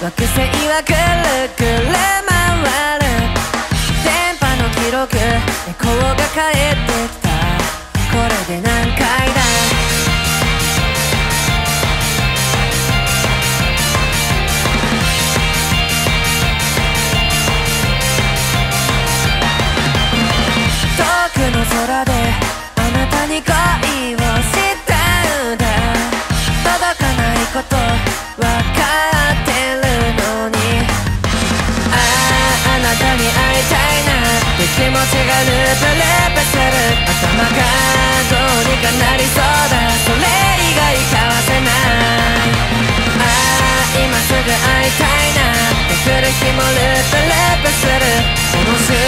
惑星はぐるぐる回る。電波の記録エコーが帰ってきた。これで何回だ？空であなたに恋をしたんだ届かないことわかってるのにあああなたに会いたいなって気持ちがループループする頭がどうにかなりそうだそれ以外交わせないああ今すぐ会いたいなって来る日もループループする。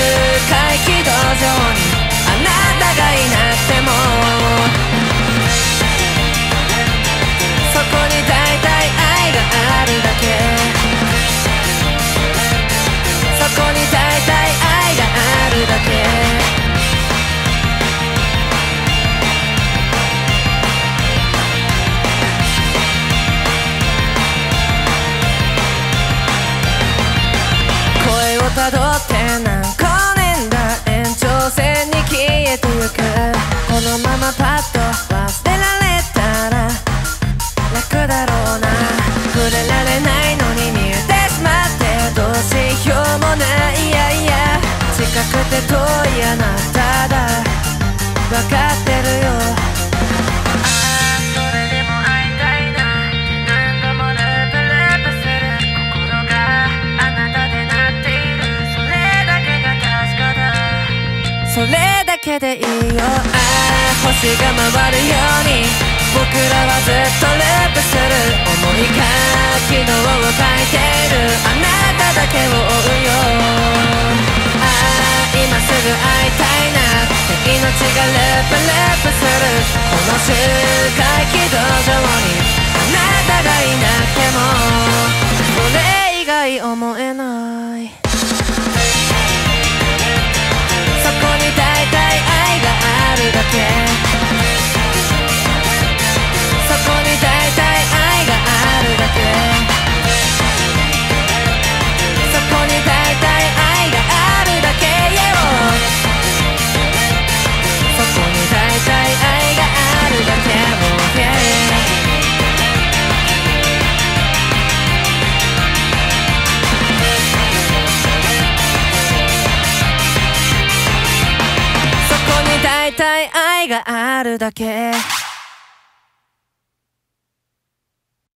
たどって何光年だ延長線に消えてゆくこのままパッと忘れられたら楽だろうな触れられないのに見えてしまってどうしようもない。いやいや。近くて遠いあなただ。分かってそれだけでいいよ。ああ星が回るように。僕らはずっとたい愛があるだけ。